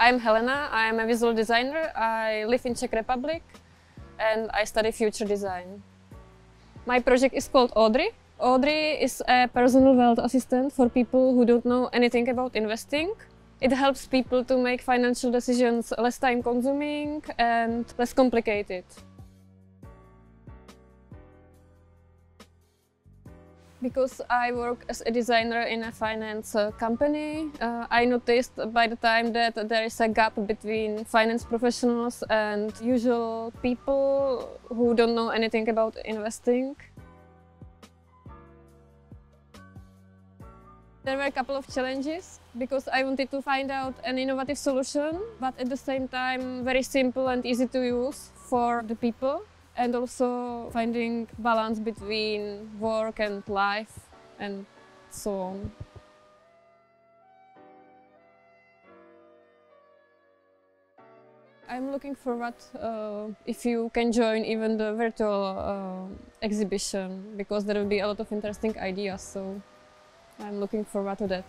I'm Helena, I'm a visual designer. I live in Czech Republic and I study future design. My project is called Audrey. Audrey is a personal wealth assistant for people who don't know anything about investing. It helps people to make financial decisions less time consuming and less complicated. Because I work as a designer in a finance uh, company, uh, I noticed by the time that there is a gap between finance professionals and usual people who don't know anything about investing. There were a couple of challenges because I wanted to find out an innovative solution, but at the same time very simple and easy to use for the people and also finding balance between work and life and so on. I'm looking forward uh, if you can join even the virtual uh, exhibition because there will be a lot of interesting ideas so I'm looking forward to that.